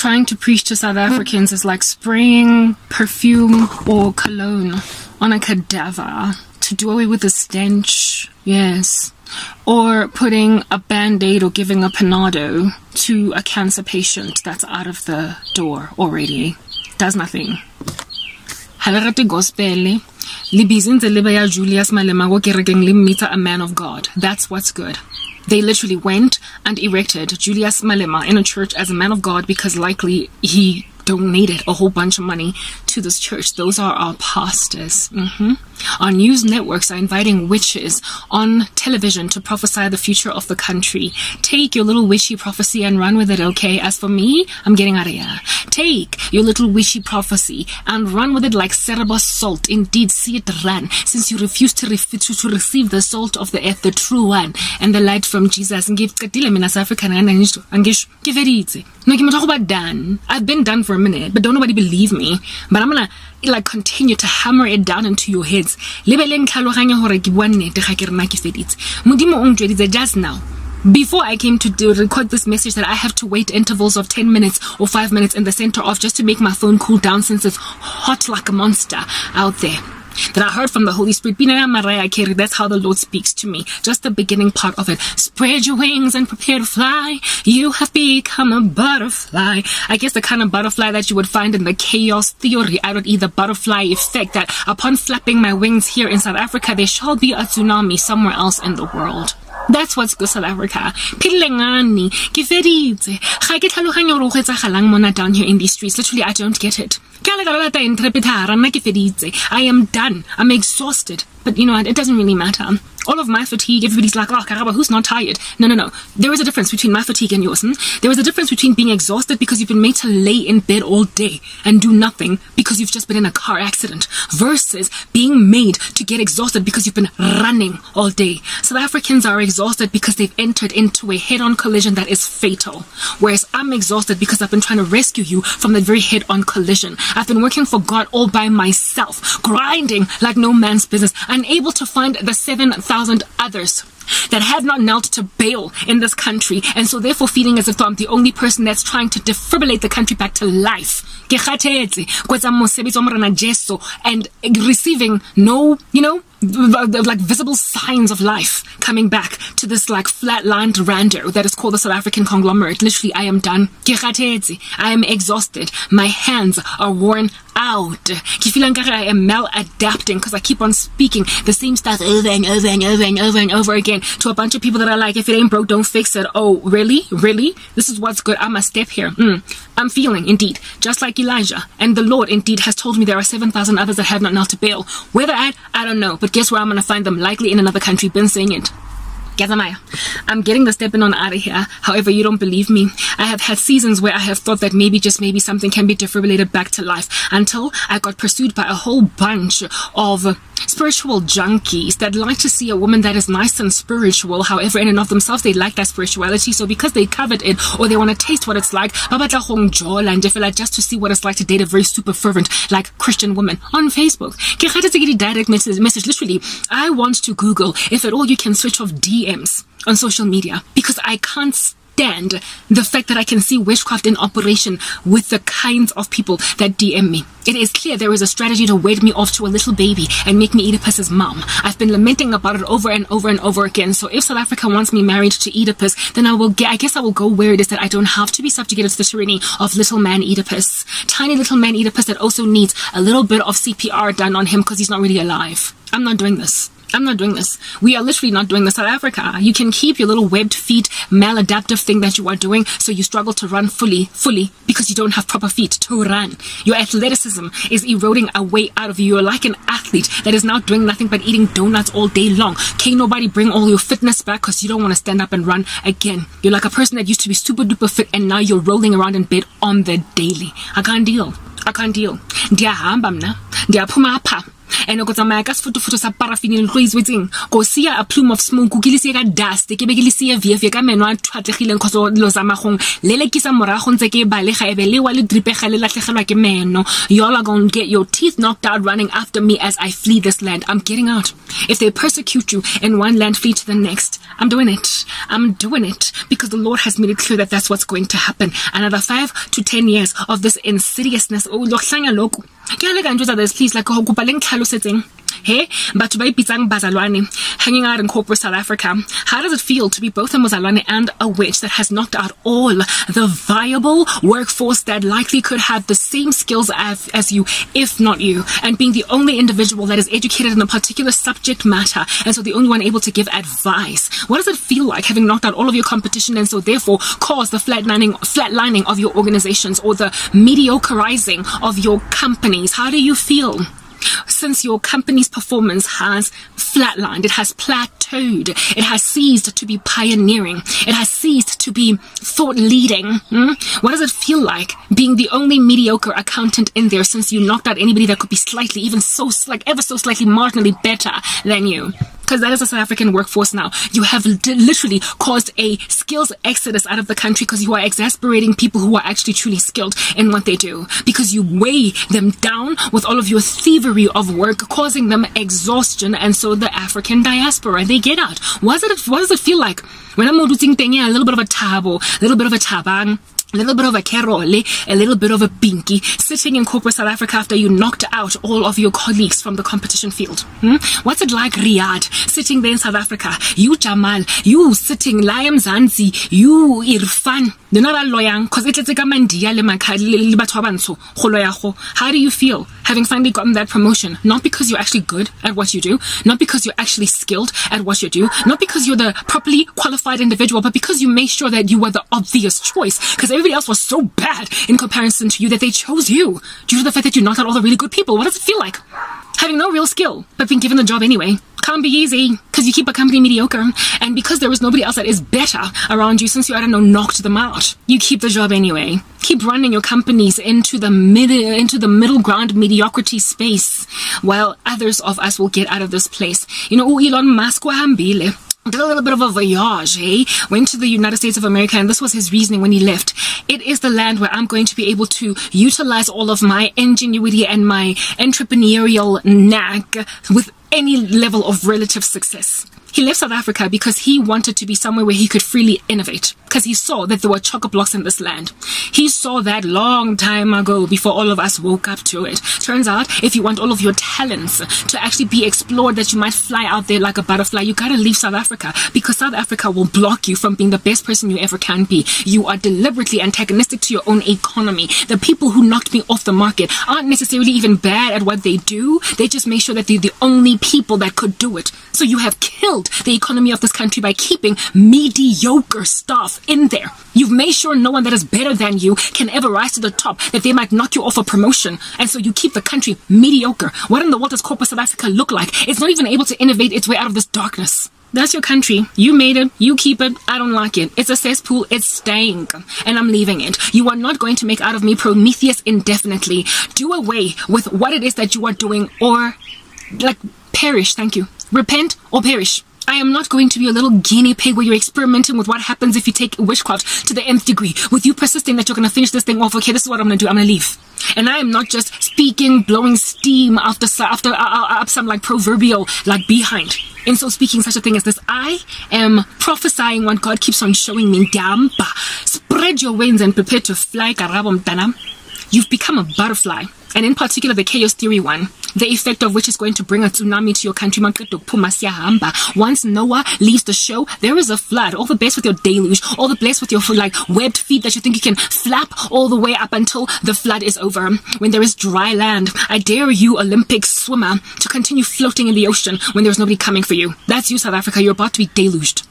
trying to preach to South Africans is like spraying perfume or cologne on a cadaver to do away with the stench. Yes. Or putting a band aid or giving a panado to a cancer patient that's out of the door already. Does nothing. Gospel. Libizinze libe Julius Malema go kerekeng le a man of God. That's what's good. They literally went and erected Julius Malema in a church as a man of God because likely he donated a whole bunch of money to this church. Those are our pastors. Mm-hmm. Our news networks are inviting witches on television to prophesy the future of the country. Take your little witchy prophecy and run with it, okay? As for me, I'm getting out of here. Take your little witchy prophecy and run with it like Cerebos salt. Indeed, see it run, since you refuse to, ref- to, to receive the salt of the earth, the true one, and the light from Jesus. Mina South African ba I've been done for minute but don't nobody believe me. But I'm gonna like continue to hammer it down into your heads. Lebeleng just now. Before I came to record this message that I have to wait intervals of 10 minutes or 5 minutes in the center of just to make my phone cool down since it's hot like a monster out there that I heard from the Holy Spirit. That's how the Lord speaks to me. Just the beginning part of it. Spread your wings and prepare to fly. You have become a butterfly. I guess the kind of butterfly that you would find in the chaos theory out of either butterfly effect that upon flapping my wings here in South Africa, there shall be a tsunami somewhere else in the world. That's what's good South Africa. Pilengani, ke feditse. Ga ke tlhaloganya gore go etsagalang mona down here in these streets. Literally, I don't get it. I am done. I'm exhausted. But you know what? It doesn't really matter. All of my fatigue, everybody's like, oh, Karabo, who's not tired? No, no, no. There is a difference between my fatigue and yours. Hmm? There is a difference between being exhausted because you've been made to lay in bed all day and do nothing because you've just been in a car accident versus being made to get exhausted because you've been running all day. South Africans are exhausted because they've entered into a head-on collision that is fatal. Whereas I'm exhausted because I've been trying to rescue you from that very head-on collision. I've been working for God all by myself, grinding like no man's business unable to find the 7,000 others that have not knelt to Baal in this country, and so therefore feeling as if I'm the only person that's trying to defibrillate the country back to life. And receiving no, you know, like visible signs of life coming back to this like flatland rando that is called the South African conglomerate. Literally, I am done. I am exhausted. My hands are worn out. I am maladapting because I keep on speaking the same stuff over and over and over and over and over again to a bunch of people that are like, if it ain't broke, don't fix it. Oh, really? Really? This is what's good. I must step here. Mm. I'm feeling, indeed, just like Elijah. And the Lord, indeed, has told me there are 7,000 others that have not knelt to Baal. Where they're at, I don't know. But guess where I'm going to find them? Likely in another country. Been saying it. I'm getting the stepping on out of here. However, you don't believe me. I have had seasons where I have thought that maybe, just maybe, something can be defibrillated back to life until I got pursued by a whole bunch of spiritual junkies that like to see a woman that is nice and spiritual. However, in and of themselves, they like that spirituality. So because they covered it or they want to taste what it's like, just to see what it's like to date a very super fervent, like Christian woman on Facebook. direct message, message. Literally, I want to Google if at all you can switch off DMs on social media because I can't stand the fact that I can see witchcraft in operation with the kinds of people that DM me. It is clear there is a strategy to wed me off to a little baby and make me Oedipus's mom. I've been lamenting about it over and over and over again. So if South Africa wants me married to Oedipus, then I will get, I guess I will go where it is that I don't have to be subjugated to the tyranny of little man Oedipus. Tiny little man Oedipus that also needs a little bit of CPR done on him because he's not really alive. I'm not doing this. I'm not doing this. We are literally not doing this. South Africa, you can keep your little webbed feet maladaptive thing that you are doing so you struggle to run fully, fully because you don't have proper feet to run. Your athleticism is eroding away out of you. You're like an athlete that is now doing nothing but eating donuts all day long. Can't nobody bring all your fitness back because you don't want to stand up and run again. You're like a person that used to be super duper fit and now you're rolling around in bed on the daily. I can't deal. I can't deal. Ndiyahamba mna. Ndiyaphuma apha and go tsamaya ka sefotofoto sa paraffin le tlo itswetseng go sia a plume of smoke ke le sie ka dust ke be ke le sie vf ka meno a thwategileng kgotsa lo tsamagong le le kisa morago ntse ke balega ebe le wa le dripega le latlhegelwa ke meno. Are going to get your teeth knocked out running after me as I flee this land. I'm getting out. If they persecute you in one land flee to the next. I'm doing it. I'm doing it because the Lord has made it clear that that's what's going to happen. Another 5 to 10 years of this insidiousness. Oh lo hlanya lokho ke a le ka ntjwetsa this please like go kopa le ntlhalosetseng Hey, batho ba ipitsang bazalwane hanging out in corporate South Africa. How does it feel to be both a Mozalwane and a witch that has knocked out all the viable workforce that likely could have the same skills as, as you, if not you, and being the only individual that is educated in a particular subject matter, and so the only one able to give advice? What does it feel like having knocked out all of your competition and so therefore cause the flatlining, flatlining of your organizations or the mediocreizing of your companies? How do you feel? Since your company's performance has flatlined, it has plateaued, it has ceased to be pioneering, it has ceased to be thought leading. Hmm? What does it feel like being the only mediocre accountant in there since you knocked out anybody that could be slightly, even so, like ever so slightly marginally better than you? Because that is a South African workforce now. You have literally caused a skills exodus out of the country because you are exasperating people who are actually truly skilled in what they do because you weigh them down with all of your thievery of work, causing them exhaustion. And so the African diaspora, they get out. What does it, what does it feel like? When I'm doing a little bit of a tabo, a little bit of a tabang, a little bit of a carole, a little bit of a pinky, sitting in corporate South Africa after you knocked out all of your colleagues from the competition field. Hmm? What's it like, Riyadh, sitting there in South Africa? You, Jamal, you sitting, Liam Zanzi, you, Irfan, they're not loyang, because it's a mandia le How do you feel having finally gotten that promotion? Not because you're actually good at what you do, not because you're actually skilled at what you do, not because you're the properly qualified individual, but because you made sure that you were the obvious choice. Because everybody else was so bad in comparison to you that they chose you due to the fact that you knocked out all the really good people. What does it feel like? Having no real skill, but being given the job anyway. Can't be easy, because you keep a company mediocre, and because there is nobody else that is better around you since you, I don't know, knocked them out. You keep the job anyway. Keep running your companies into the mid into the middle ground mediocrity space, while others of us will get out of this place. You know, Elon Musk wahambile did a little bit of a voyage, eh? Went to the United States of America, and this was his reasoning when he left. It is the land where I'm going to be able to utilize all of my ingenuity and my entrepreneurial knack with any level of relative success. He left South Africa because he wanted to be somewhere where he could freely innovate because he saw that there were chock blocks in this land. He saw that long time ago before all of us woke up to it. Turns out, if you want all of your talents to actually be explored, that you might fly out there like a butterfly, you gotta leave South Africa because South Africa will block you from being the best person you ever can be. You are deliberately antagonistic to your own economy. The people who knocked me off the market aren't necessarily even bad at what they do. They just make sure that they're the only people that could do it. So you have killed the economy of this country by keeping mediocre staff in there. You've made sure no one that is better than you can ever rise to the top, that they might knock you off a promotion. And so you keep the country mediocre. What in the world does corporate South Africa look like? It's not even able to innovate its way out of this darkness. That's your country. You made it. You keep it. I don't like it. It's a cesspool. It's staying. And I'm leaving it. You are not going to make out of me Prometheus indefinitely. Do away with what it is that you are doing or, like, perish. Thank you. Repent or perish. I am not going to be a little guinea pig where you're experimenting with what happens if you take witchcraft to the nth degree, with you persisting that you're going to finish this thing off. Okay, this is what I'm going to do. I'm going to leave. And I am not just speaking, blowing steam after after uh, uh, up some like proverbial like behind. In so speaking, such a thing as this, I am prophesying what God keeps on showing me. Dampa, spread your wings and prepare to fly. Karabom tanam. You've become a butterfly and in particular the chaos theory one, the effect of which is going to bring a tsunami to your country. Once Noah leaves the show, there is a flood. All the best with your deluge, all the best with your like webbed feet that you think you can flap all the way up until the flood is over. When there is dry land, I dare you, Olympic swimmer, to continue floating in the ocean when there's nobody coming for you. That's you, South Africa. You're about to be deluged.